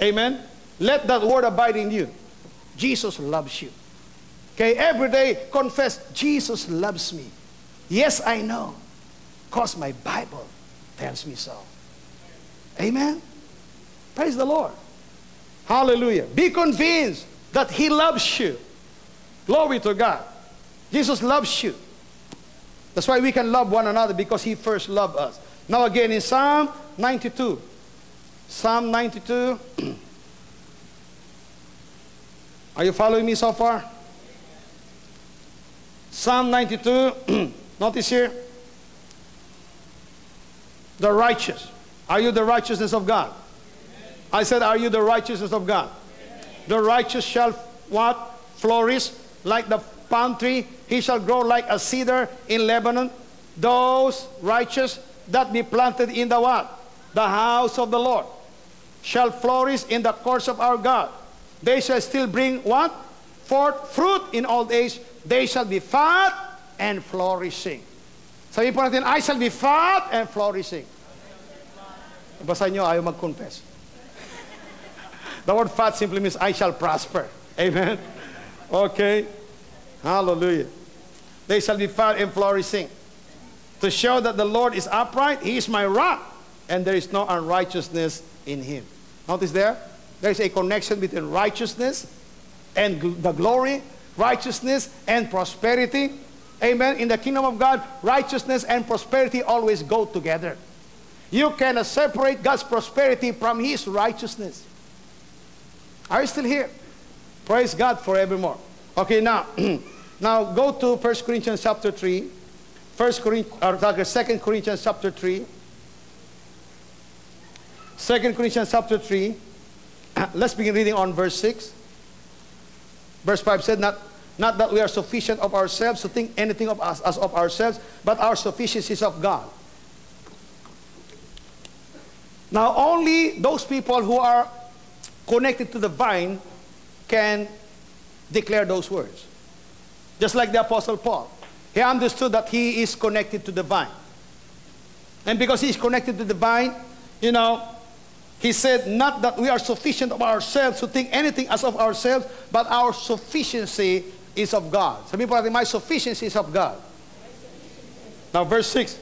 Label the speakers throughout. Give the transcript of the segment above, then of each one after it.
Speaker 1: Amen? Let that word abide in you. Jesus loves you. Okay, every day confess, Jesus loves me. Yes, I know. Because my Bible tells me so. Amen? Praise the Lord. Hallelujah. Be convinced that He loves you. Glory to God. Jesus loves you. That's why we can love one another because He first loved us. Now, again, in Psalm 92. Psalm 92. Are you following me so far? Psalm 92. Notice here. The righteous. Are you the righteousness of God? I said, Are you the righteousness of God? The righteous shall what? Flourish like the palm tree. He shall grow like a cedar in Lebanon. Those righteous that be planted in the what? The house of the Lord shall flourish in the courts of our God. They shall still bring what? Forth fruit in old age. They shall be fat and flourishing. Sabi po natin, I shall be fat and flourishing. Basa nyo, ayaw mag-confess. The word fat simply means I shall prosper. Amen? Okay? Hallelujah. They shall be fat and flourishing. To show that the Lord is upright, He is my rock, and there is no unrighteousness in Him. Notice there? There is a connection between righteousness and gl- the glory, righteousness and prosperity. Amen. In the kingdom of God, righteousness and prosperity always go together. You cannot separate God's prosperity from His righteousness. Are you still here? Praise God forevermore. Okay, now, now go to 1 Corinthians chapter 3. 1 Corinthians, or rather, 2 Corinthians chapter 3. 2 Corinthians chapter 3. Let's begin reading on verse 6. Verse 5 said, not, not that we are sufficient of ourselves to think anything of us as of ourselves, but our sufficiency is of God. Now, only those people who are connected to the vine can declare those words. Just like the Apostle Paul. He understood that he is connected to the vine. And because he is connected to the vine, you know, he said, not that we are sufficient of ourselves to think anything as of ourselves, but our sufficiency is of God. Sabi po natin, my sufficiency is of God. Now, verse 6.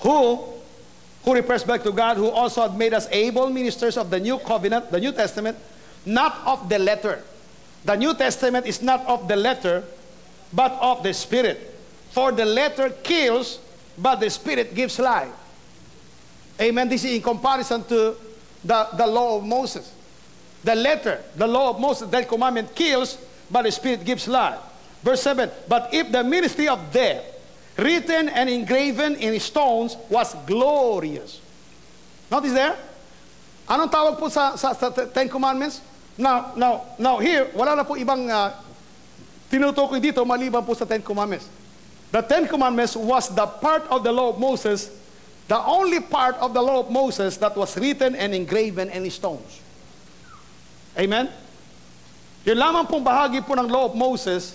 Speaker 1: Who, who refers back to God, who also had made us able ministers of the new covenant, the New Testament, not of the letter. The New Testament is not of the letter, but of the Spirit. For the letter kills, but the Spirit gives life. Amen. This is in comparison to the, the law of Moses. The letter, the law of Moses, that commandment kills, but the Spirit gives life. Verse 7 But if the ministry of death, written and engraven in stones, was glorious. Notice there? Anong tawag po sa, sa, sa Ten Commandments? Now, now, now here, wala na po ibang uh, tinutukoy dito maliban po sa Ten Commandments. The Ten Commandments was the part of the law of Moses, the only part of the law of Moses that was written and engraven in stones. Amen? Yun lamang pong bahagi po ng law of Moses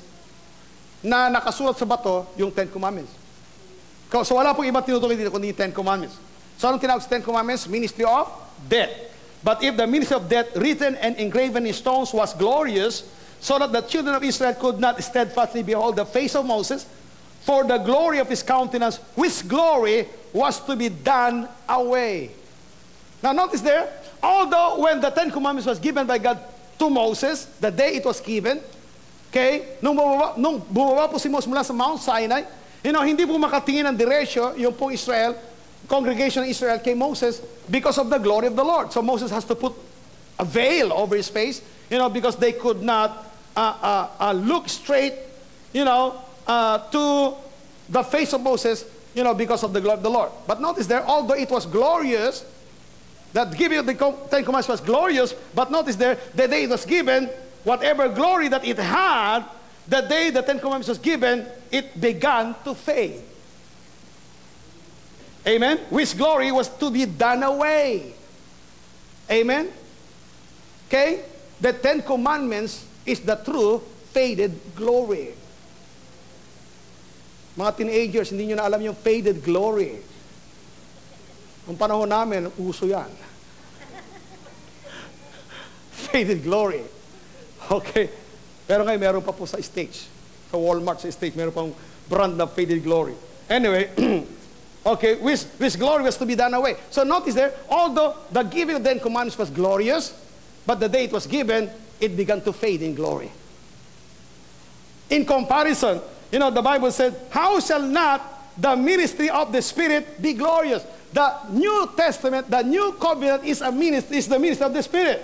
Speaker 1: na nakasulat sa bato, yung Ten Commandments. So wala pong iba tinutukoy dito kundi yung Ten Commandments. So anong tinawag sa Ten Commandments? Ministry of death. But if the ministry of death written and engraven in stones was glorious, so that the children of Israel could not steadfastly behold the face of Moses, for the glory of his countenance, which glory was to be done away. Now notice there, although when the Ten Commandments was given by God to Moses, the day it was given, okay, nung bumaba, nung bumaba po si Moses mula sa Mount Sinai, you know, hindi po makatingin ng diretso yung pong Israel, congregation of Israel kay Moses because of the glory of the Lord. So Moses has to put a veil over his face, you know, because they could not uh, uh, uh, look straight, you know, uh, to the face of Moses, you know, because of the glory of the Lord. But notice there, although it was glorious, that giving of the Ten Commandments was glorious, but notice there, the day it was given, whatever glory that it had, the day the Ten Commandments was given, it began to fade. Amen? Which glory was to be done away. Amen? Okay? The Ten Commandments is the true faded glory. Mga teenagers, hindi nyo na alam yung faded glory. Nung panahon namin, uso yan. faded glory. Okay. Pero ngayon, meron pa po sa stage. Sa Walmart sa stage, meron pang brand na faded glory. Anyway, okay, which, which glory was to be done away. So notice there, although the giving of the Commandments was glorious, but the day it was given, it began to fade in glory. In comparison, you know, the Bible said, How shall not the ministry of the Spirit be glorious? The New Testament, the New Covenant is, a ministry, is the ministry of the Spirit.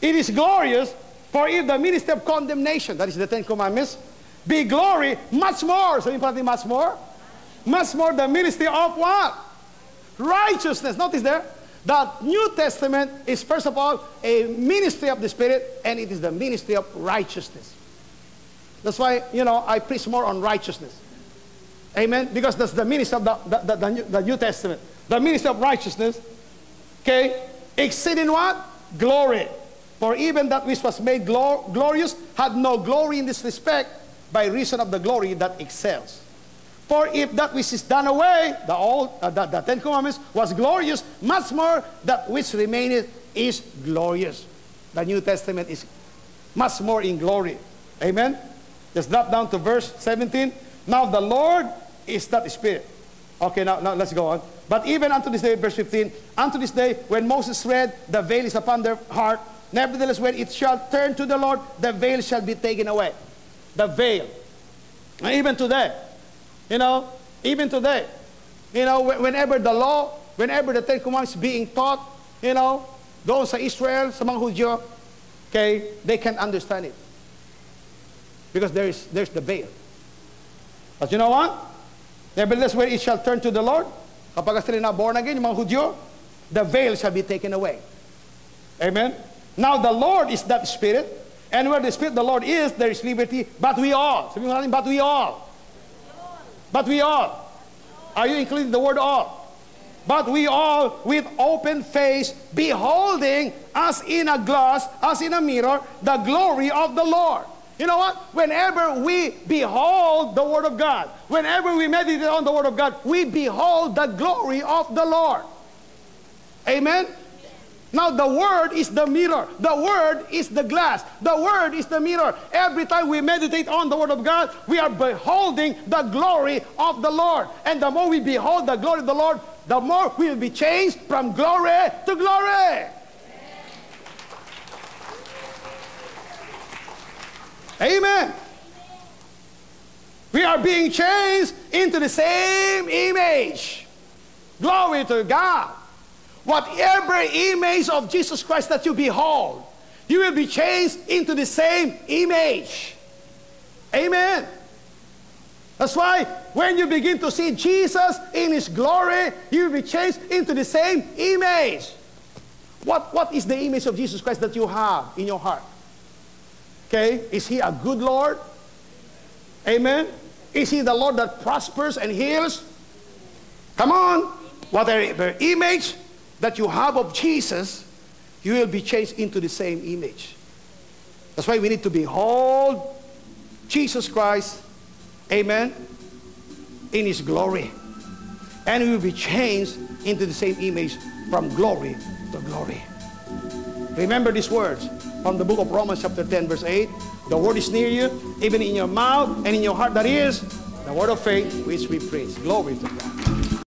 Speaker 1: It is glorious, for if the ministry of condemnation, that is the Ten Commandments, be glory, much more. So important, much more. Much more the ministry of what? Righteousness. Notice there. The New Testament is, first of all, a ministry of the Spirit, and it is the ministry of righteousness. That's why, you know, I preach more on righteousness. Amen? Because that's the ministry of the, the, the, New, the New Testament. The ministry of righteousness, okay, exceeding what? Glory. For even that which was made glor glorious had no glory in this respect by reason of the glory that excels. For if that which is done away, the, old, uh, the, the Ten Commandments, was glorious, much more that which remaineth is glorious. The New Testament is much more in glory. Amen? Just drop down to verse 17. Now the Lord is that Spirit. Okay, now, now let's go on. But even unto this day, verse 15, unto this day, when Moses read, the veil is upon their heart. Nevertheless, when it shall turn to the Lord, the veil shall be taken away. The veil. And even today, you know, even today, you know, whenever the law, whenever the Ten Commandments being taught, you know, those sa Israel, sa mga Hudyo, okay, they can't understand it. Because there is, there's the veil. But you know what? Nevertheless, when it shall turn to the Lord, kapag sila na born again, yung mga Hudyo, the veil shall be taken away. Amen? Now the Lord is that Spirit, and where the Spirit the Lord is, there is liberty, but we all. Sabi mo natin, but we all. But we all. Are you including the word all? But we all, with open face, beholding as in a glass, as in a mirror, the glory of the Lord. You know what? Whenever we behold the Word of God, whenever we meditate on the Word of God, we behold the glory of the Lord. Amen? Now, the Word is the mirror. The Word is the glass. The Word is the mirror. Every time we meditate on the Word of God, we are beholding the glory of the Lord. And the more we behold the glory of the Lord, the more we will be changed from glory to glory. Amen. We are being changed into the same image. Glory to God. Whatever image of Jesus Christ that you behold, you will be changed into the same image. Amen. That's why when you begin to see Jesus in his glory, you will be changed into the same image. What, what is the image of Jesus Christ that you have in your heart? Okay? Is he a good Lord? Amen? Is he the Lord that prospers and heals? Come on. Whatever image that you have of Jesus, you will be changed into the same image. That's why we need to behold Jesus Christ, amen, in his glory. And we will be changed into the same image from glory to glory. Remember these words from the book of Romans chapter 10 verse 8. The word is near you, even in your mouth and in your heart that is the word of faith which we preach. Glory to God.